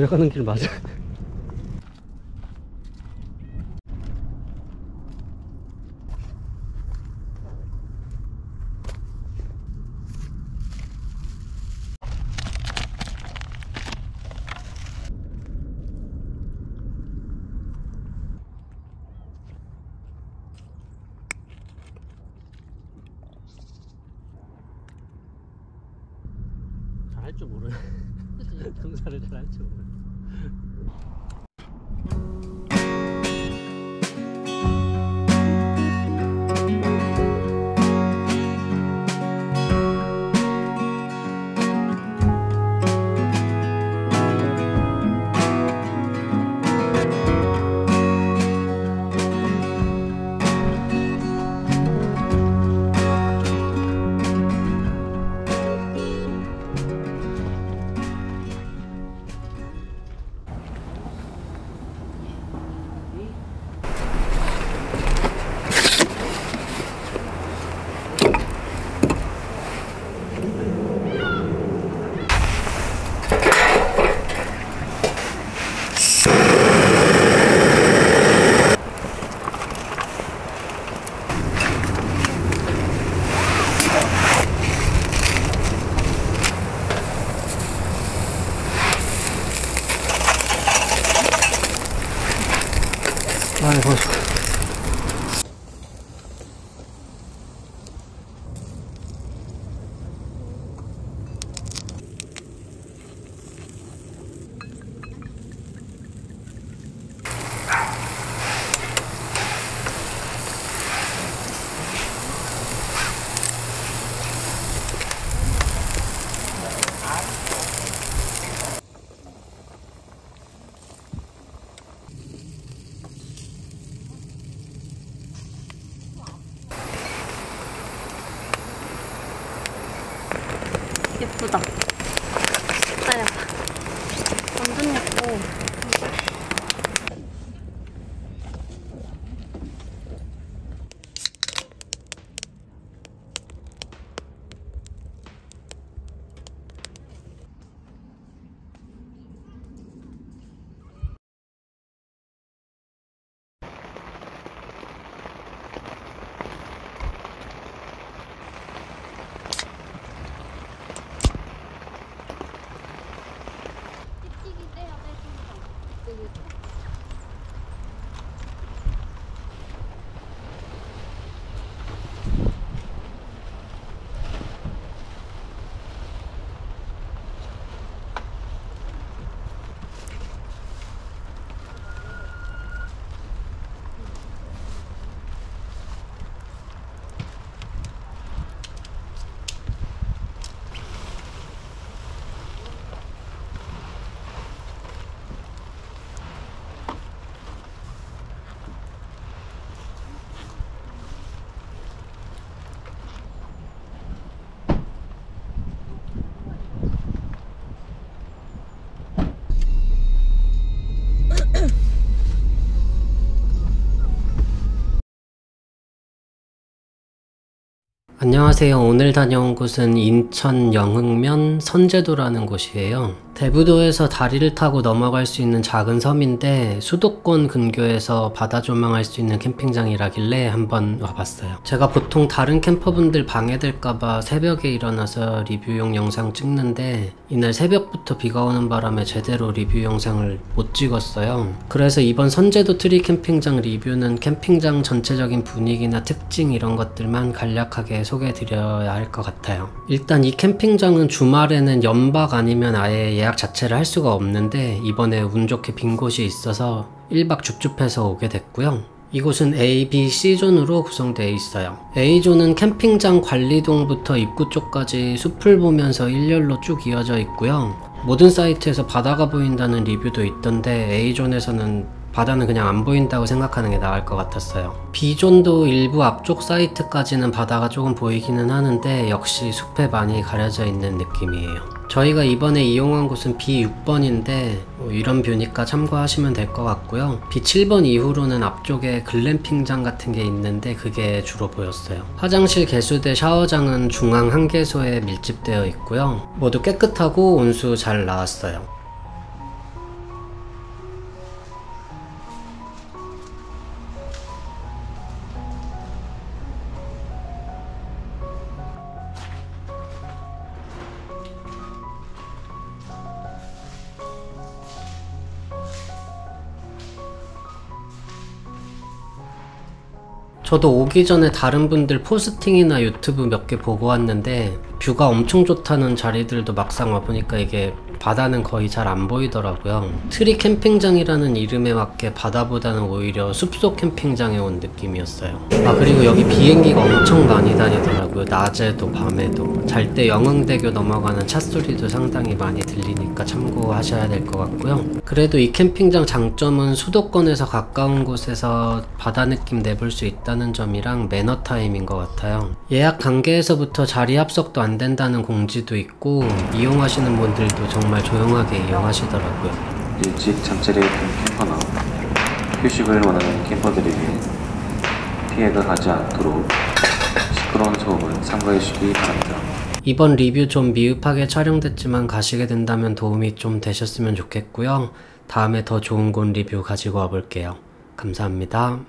내려가는 길 맞아. 잘할줄 모르네. 농사를 잘할줄 모르네. 아이 예쁘다. 진짜 예뻐. 완전 예뻐. 안녕하세요. 오늘 다녀온 곳은 인천 영흥면 선재도라는 곳이에요. 대부도에서 다리를 타고 넘어갈 수 있는 작은 섬인데 수도권 근교에서 바다 조망할 수 있는 캠핑장이라길래 한번 와봤어요. 제가 보통 다른 캠퍼분들 방해될까봐 새벽에 일어나서 리뷰용 영상 찍는데 이날 새벽부터 비가 오는 바람에 제대로 리뷰 영상을 못 찍었어요. 그래서 이번 선재도 트리 캠핑장 리뷰는 캠핑장 전체적인 분위기나 특징 이런 것들만 간략하게 소개해드려야 할 것 같아요. 일단 이 캠핑장은 주말에는 연박 아니면 아예 예약 자체를 할 수가 없는데 이번에 운 좋게 빈 곳이 있어서 1박 줍줍해서 오게 됐고요. 이곳은 A, B, C존으로 구성되어 있어요. A존은 캠핑장 관리동부터 입구 쪽까지 숲을 보면서 일렬로 쭉 이어져 있고요. 모든 사이트에서 바다가 보인다는 리뷰도 있던데 A존에서는 바다는 그냥 안 보인다고 생각하는 게 나을 것 같았어요. B존도 일부 앞쪽 사이트까지는 바다가 조금 보이기는 하는데 역시 숲에 많이 가려져 있는 느낌이에요. 저희가 이번에 이용한 곳은 B6번인데 뭐 이런 뷰니까 참고하시면 될 것 같고요. B7번 이후로는 앞쪽에 글램핑장 같은 게 있는데 그게 주로 보였어요. 화장실 개수대 샤워장은 중앙 한 개소에 밀집되어 있고요. 모두 깨끗하고 온수 잘 나왔어요. 저도 오기 전에 다른 분들 포스팅이나 유튜브 몇 개 보고 왔는데 뷰가 엄청 좋다는 자리들도 막상 와보니까 이게 바다는 거의 잘 안 보이더라고요. 트리 캠핑장이라는 이름에 맞게 바다보다는 오히려 숲속 캠핑장에 온 느낌이었어요. 아 그리고 여기 비행기가 엄청 많이 다니더라고요. 낮에도 밤에도 잘 때 영흥대교 넘어가는 차 소리도 상당히 많이 들리니까 참고하셔야 될 것 같고요. 그래도 이 캠핑장 장점은 수도권에서 가까운 곳에서 바다 느낌 내볼 수 있다 는 점이랑 매너 타임인 것 같아요. 예약 단계에서부터 자리 합석도 안 된다는 공지도 있고 이용하시는 분들도 정말 조용하게 이용하시더라고요. 일찍 잠자리에 든 캠퍼나 휴식을 원하는 캠퍼들에게 피해가 가지 않도록 시끄러운 소음은 삼가해 주시기 바랍니다. 이번 리뷰 좀 미흡하게 촬영됐지만 가시게 된다면 도움이 좀 되셨으면 좋겠고요. 다음에 더 좋은 곳 리뷰 가지고 와볼게요. 감사합니다.